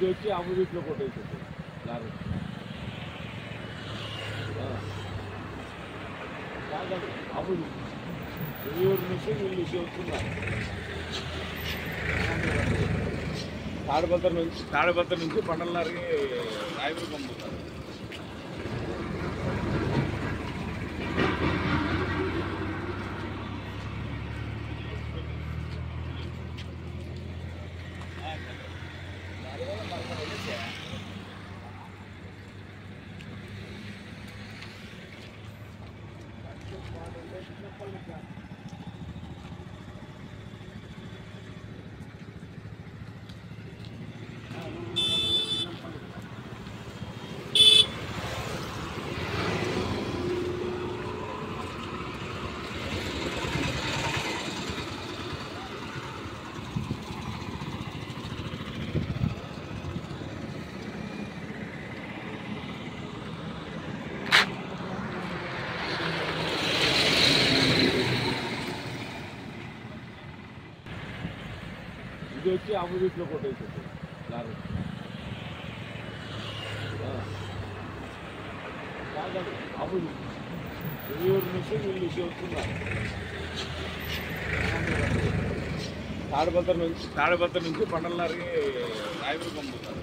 ఇది వచ్చి ఆపోజిట్లో కొట్టేసింది. లారీ ఆపోజిట్ ఊరు నుంచి వీళ్ళు ఇటు వస్తున్నారు తాడిపత్ర నుంచి తాడిపత్ర నుంచి పండలనారికి రాయపురం పంపుతారు பண்ணிருக்காங்க ఇది వచ్చి ఆపోజిట్లో కొట్టేసింది. లారీ కాదండి ఆపోజిట్ ఊరు నుంచి వీళ్ళు ఇటు వస్తున్నారు తాడిపత్ర నుంచి తాడిపత్ర నుంచి పండలనారికి రాయపూర్ పంపుతారు